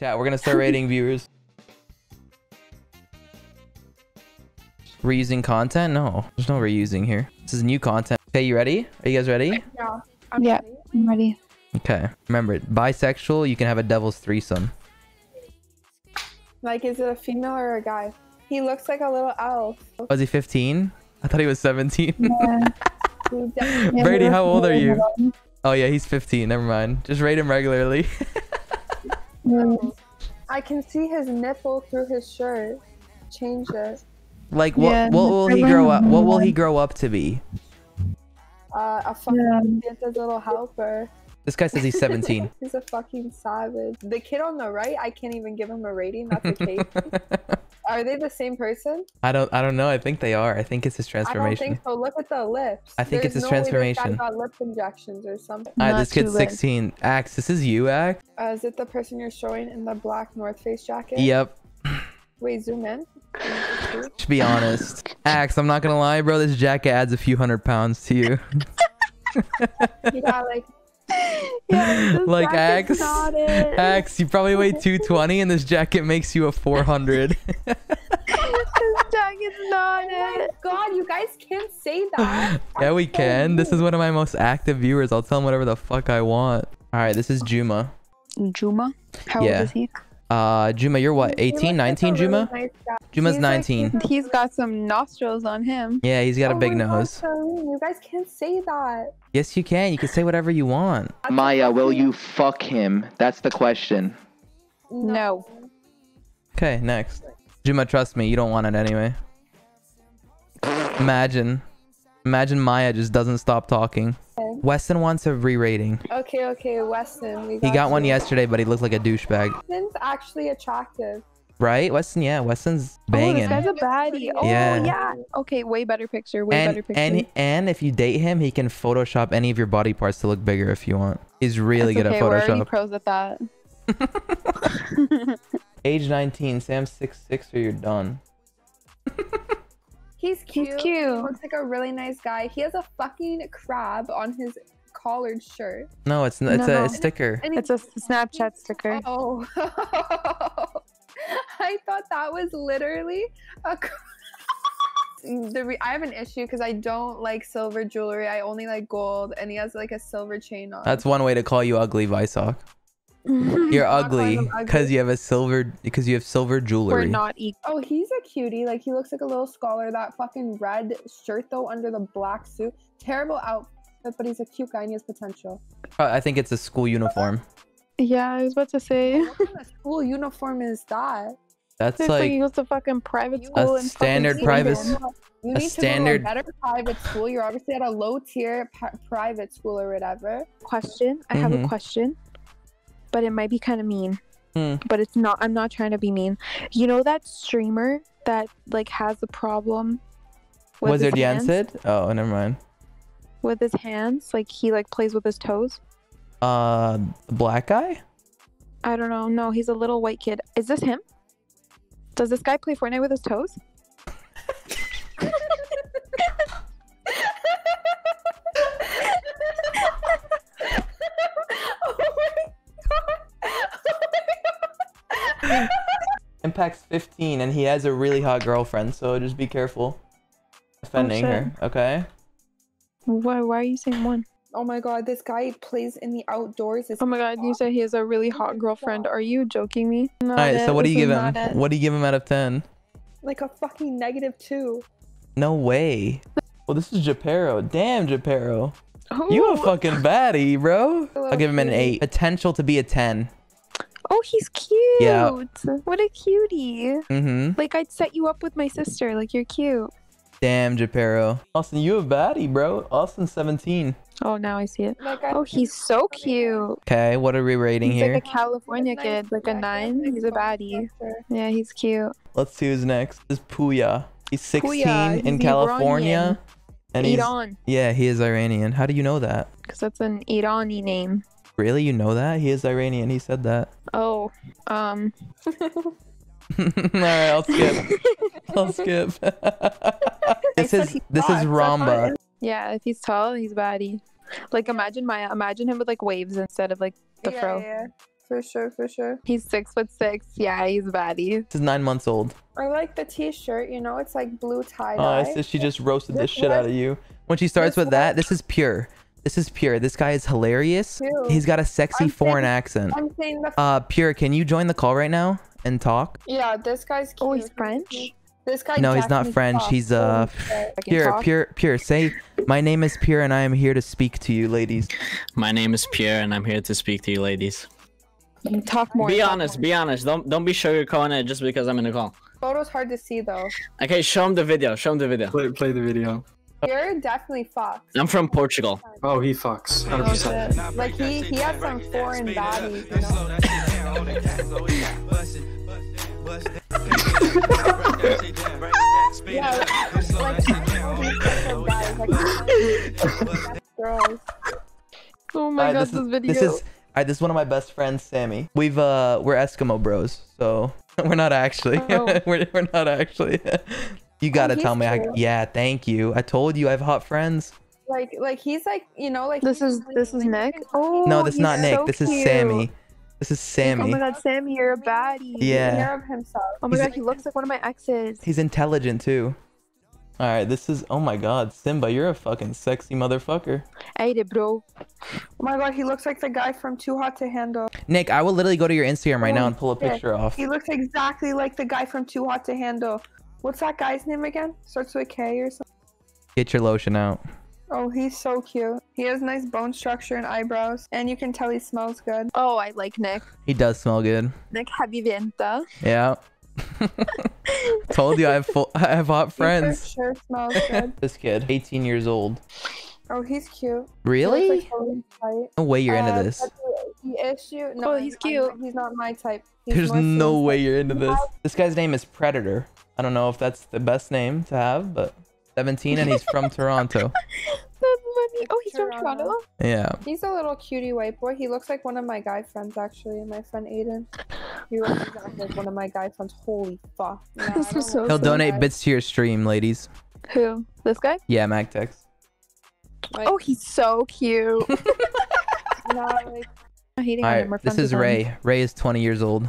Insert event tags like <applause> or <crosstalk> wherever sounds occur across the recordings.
Chat, we're gonna start rating <laughs> viewers. Reusing content? No, there's no reusing here. This is new content. Okay, you ready? Are you guys ready? Yeah. I'm Yeah. ready. I'm ready. Okay. Remember, bisexual, you can have a devil's threesome. Like, is it a female or a guy? He looks like a little elf. Was he 15? I thought he was 17. Yeah. <laughs> Brady, how old are you? Oh yeah, he's 15. Never mind. Just rate him regularly. <laughs> Mm, I can see his nipple through his shirt. Change it. like what? Yeah, what will he grow up? What will he grow up to be? Uh, a fucking Yeah. Little helper. This guy says he's 17. <laughs> He's a fucking savage. The kid on the right, I can't even give him a rating. That's a <laughs> case. Are they the same person? I don't. I don't know. I think they are. I think it's his I don't transformation. think so. Look at the lips. I think it's There's his no way this transformation. guy got lip injections or something. Alright, Not this kid's too late. 16. Axe, this is you, Axe. Uh, is it the person you're showing in the black North Face jacket? Yep. Wait, zoom in. To be honest, Axe, I'm not gonna lie, bro. This jacket adds a few hundred pounds to you. <laughs> yeah, like <laughs> yeah, Like jacket's Axe. Axe, you probably weigh <laughs> 220, and this jacket makes you a 400. <laughs> this jacket's not Oh my it. god, you guys can't say that. yeah, we so can. This is one of my most active viewers. I'll tell him whatever the fuck I want. All right, this is Juma. Juma? How Yeah. old is he? Uh, Juma, you're what? 18, looks like 19, really Juma? nice. Juma's He's like- 19. He's got some nostrils on him. Yeah, he's got a Oh big nose. Charlene, you guys can't say that. Yes, you can. You can say whatever you want. Maya, will you fuck him? That's the question. No. Okay, next. Juma, trust me, you don't want it anyway. Imagine. Imagine Maya just doesn't stop talking. Weston wants a re-rating. Okay, okay, Weston. We He got one yesterday, but he looked like a douchebag. Weston's actually attractive. Right, Weston? Yeah, Weston's Oh, this guy's a baddie. Oh, Yeah. yeah. Okay, way better picture. Way better and picture. and and if you date him, he can Photoshop any of your body parts to look bigger if you want. He's really That's good okay, at We're already Photoshop. pros at that. <laughs> Age 19, Sam 6'6", or you're done. <laughs> He's cute. He cute. looks like a really nice guy. He has a fucking crab on his collared shirt. No, it's n- it's No, a no. sticker. And It's a Snapchat sticker. Oh. <laughs> I thought that was literally a. <laughs> The re- I have an issue because I don't like silver jewelry. I only like gold, and he has like a silver chain on. That's one way to call you ugly, Visock. You're ugly because you have a silver because you have silver We're jewelry. not equal. Oh, he's a cutie. Like he looks like a little scholar. That fucking red shirt though under the black suit. Terrible outfit, but he's a cute guy and he has potential. I think it's a school uniform. Yeah, I was about to say. What kind of school uniform is that? That's It's like, like he goes to fucking private A school and standard private Sweden. s- You A need standard- to go to a better private school. You're obviously at a low tier private school or whatever. Question. I have Mhm. a question, but it might be kind of mean. Hmm. But it's not. I'm not trying to be mean. You know that streamer that like has the problem with Wizard his hands? Yensid? Oh, never mind. With his hands, like he like plays with his toes. Uh, the black guy? I don't know. No, he's a little white kid. Is this him? Does this guy play Fortnite with his toes? <laughs> Impact's 15 and he has a really hot girlfriend, so just be careful offending oh, shit. her, okay? Why? Why are you saying one? Oh my god! This guy plays in the outdoors. It's Oh my god! You said he has a really hot girlfriend. Are you joking me? All right, so what do you give him? What do you give him out of 10? like a fucking negative two. No way. Well, this is Japero. Damn, Japero. You a fucking baddie, bro. I'll give him an 8. Potential to be a 10. Oh, he's cute. Yeah. What a cutie. Mm-hmm. Like I'd set you up with my sister. Like you're cute. Damn, Japero. Austin, you a baddie, bro. Austin 17. Oh, now I see it. Oh, he's so cute. Okay, what are we rating He's here? like a California kid, like a nine. He's a body baddie. Yeah, he's cute. Let's see who's next. This is Puya. He's 16 Puya, in he's California. Iranian. And he's Iran, Yeah, he is Iranian. How do you know that? because that's an Irani name. Really? You know that? He is Iranian. He said that. <laughs> Oh, um, Alright, I'll skip. I'll <laughs> skip. <laughs> this is this is thought, Ramba. yeah. If he's tall, he's baddie. Like imagine Maya. Imagine him with like waves instead of like the yeah, fro. yeah. for sure, for sure. He's six foot six. Yeah, he's a baddie. This nine months old. I like the t-shirt, you know, it's like blue tie Oh, dye. it's she just roasted the This shit out of you. When she starts this with that, this is pure. This is pure. This guy is hilarious. Pure. He's got a sexy I'm foreign saying- accent. I'm saying the Uh, pure. Can you join the call right now and talk? yeah, this guy's cute. Oh, he's French? This guy. No, he's not French. talks. He's, uh, Holy shit. I Pure, pure, pure. Say, my name is Pure, and I am here to speak to you, ladies. My name is Pierre, and I'm here to speak to you, ladies. Talk more. be talk honest. more. Be honest. Don't don't be sugarcoating it just because I'm in the call. Photo's hard to see though. Okay, show him the video. Show him the video. Play, play the video. You're definitely fucked. I'm from Portugal. Oh, he fucks. Oh, 100%. shit. Like he he has some foreign body, you know. <laughs> Yeah, like, like you know, these types of guys, like girls. Oh my Alright, god, this, this, is, video. this is alright. This is one of my best friends, Sammy. We've uh, we're Eskimo bros, so <laughs> we're not actually. Oh. <laughs> we're we're not actually. You gotta he's tell me. I, yeah, thank you. I told you I have hot friends. Like like he's like you know like This is this is Nick. Oh, no, this is not Nick. so this is cute. Sammy. This is Sammy. Oh my god, Sammy, you're a baddie. Yeah. Aware of himself. Oh my He's- god, he looks like one of my exes. He's intelligent too. All right, this is. Oh my God, Simba, you're a fucking sexy motherfucker. Hey, there, bro. Oh my god, he looks like the guy from Too Hot to Handle. Nick, I will literally go to your Instagram right now and pull a shit. picture off. He looks exactly like the guy from Too Hot to Handle. What's that guy's name again? Starts with K or something. Get your lotion out. Oh, he's so cute. He has nice bone structure and eyebrows, and you can tell he smells good. Oh, I like Nick. He does smell good. Nick Habibenta. Yeah. <laughs> Told you I have full, I have hot He for friends. sure smells good. <laughs> This kid, 18 years old. Oh, he's cute. He Really? like totally. No way you're into Uh, this. but The, the issue. No, Oh, he's I'm- cute. he's not my type. He's There's no way you're into this. This guy's name is Predator. I don't know if that's the best name to have, but 17 and he's from <laughs> Toronto. That's funny. Oh, he's from Toronto. Toronto. Yeah. He's a little cutie white boy. He looks like one of my guy friends, actually. My friend Aiden. He looks exactly like one of my guy friends. Holy fuck. <laughs> Nah, I This is so He'll this donate guy. bits to your stream, ladies. Who? This guy? Yeah, MacTex. Like, Oh, he's so cute. <laughs> nah, like, I'm hating All on him. We're this is. Ray. Ray is 20 years old.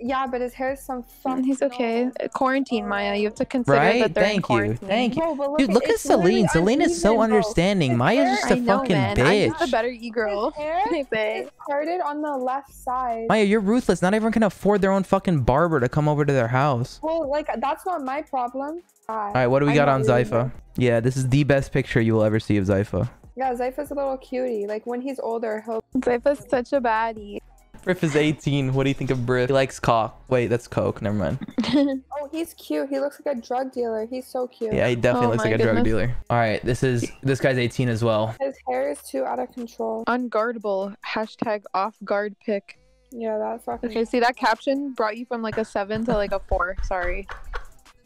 Yeah, but his hair is some fuck. Mm, He's okay. no. Uh, Quarantine, Maya. You have to consider Right? that they're in Thank you. Thank you. No, but Dude, look at it's literally Celine. Celine is so bro. understanding. His Maya's hair- just a I know, fucking man. I'm just bitch. the better e-girl. His hair <laughs> I say. is parted on the left side. Maya, you're ruthless. Not everyone can afford their own fucking barber to come over to their house. Well, like that's not my problem. All right, what do we I got on you Zypha? Yeah, this is the best picture you will ever see of Zypha. Yeah, Zypha's a little cutie. Like when he's older, he'll. Zypha's such a baddie. Briff is 18. What do you think of Briff? He likes cock. Wait, that's coke. Never mind. <laughs> Oh, he's cute. He looks like a drug dealer. He's so cute. Yeah, he definitely Oh looks my like a drug dealer. All right, this is this guy's 18 as well. His hair is too out of control. Unguardable. Hashtag off guard pick. Yeah, that's fucking. Okay, see that caption brought you from like a seven to like a four. Sorry.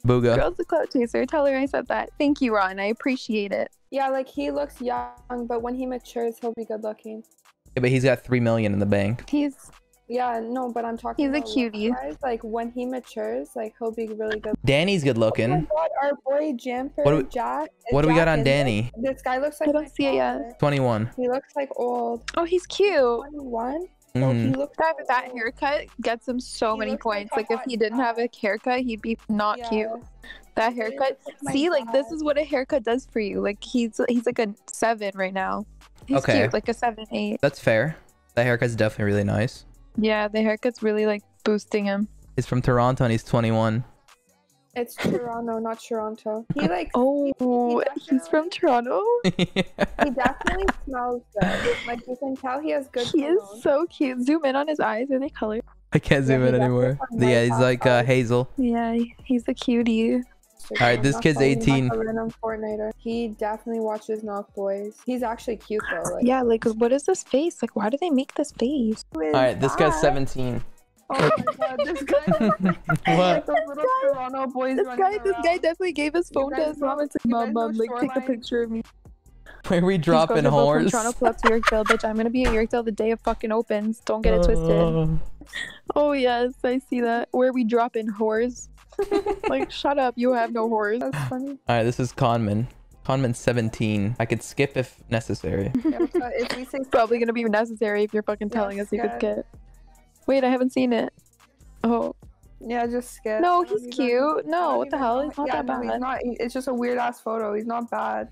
Bugha. Girl's a clout chaser. Tell her I said that. Thank you, Ron. I appreciate it. Yeah, like he looks young, but when he matures, he'll be good looking. Yeah, but he's got three million in the bank. He's Yeah, no, but I'm talking. He's a cutie. look-wise, Like when he matures, like he'll be really good. Danny's good looking. Oh my looking. god, our boy Jumper What do we- Jack. What do we Jack got on Danny? This guy looks like. I don't my see it yet. 21. He looks like old. oh, he's cute. Twenty-one. Oh, Mhm. he looks. That so that haircut gets him so He many looks like points. Like if he didn't have a haircut, he'd be not Yeah. cute. That haircut. looks like my See, like this is what a haircut does for you. Like he's he's like a seven right now. He's Okay. cute, like a seven, eight. That's fair. That haircut's definitely really nice. Yeah, the haircut's really like boosting him. He's from Toronto and he's 21. It's Toronto, not Toronto. <laughs> He like. Oh, he he's from Toronto. <laughs> He definitely smells good. Like you can tell he has good. He is so cute. Zoom in on his eyes. Are they colored? I can't zoom he in anymore. Yeah, he's like uh. Hazel. Yeah, he's a cutie. Alright, this Not kid's 18. a random Fortniter. He definitely watches Knock Boys. He's actually cute though. Like, Yeah, like what is this face? Like why do they make this face? who is All right, this guy's 17. Oh my god, this guy. <laughs> what? like those little Toronto boys. This guy, this guy definitely gave his phone to his mom and said, "Mom, mom, like take a picture of me." Where we He's dropping going to vote from? Toronto pull up to Yorkville, bitch. I'm gonna be at Yorkville the day it fucking opens. Don't get it twisted. Uh, Oh yes, I see that. Where we dropping whores? <laughs> like shut up, you have no whores. That's funny. All right, this is Conman. Conman 17. I could skip if necessary. <laughs> Yeah, so if we say Probably gonna be necessary if you're fucking Yeah, telling us you could skip. Wait, I haven't seen it. Oh Yeah, just skip. no, he's cute. I No, what the even hell? know- He's not yeah, that no, He's not. It's just a weird ass photo. He's not bad.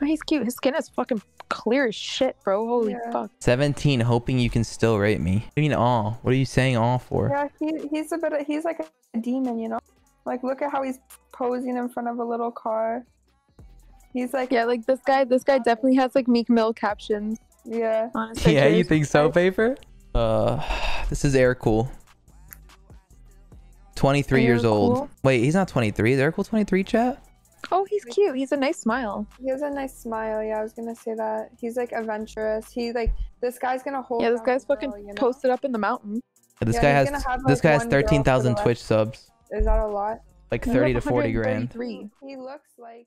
Oh, he's cute. His skin is fucking clear as shit, bro. Holy Yeah. fuck. 17, hoping you can still rate me. What do you mean all? What are you saying all for? Yeah, he, he's a bit. Of, he's like a demon, you know. Like, look at how he's posing in front of a little car. He's like, Yeah, like this guy. This guy definitely has like Meek Mill captions yeah. on his <laughs> Yeah, you think so, Paper? Uh, this is Air Cool. 23 years Air old. Wait, he's not 23. Is Air Cool 23, chat? Oh, he's cute. He's a nice smile. He has a nice smile. Yeah, I was gonna say that. He's like adventurous. He like this guy's gonna hold. Yeah, this guy's a fucking you know? posted up in the mountain. This Yeah, guy has gonna have, this guy has one girl 13,000. Twitch subs. Is that a lot? Like 30 to 40 grand. 133. He looks like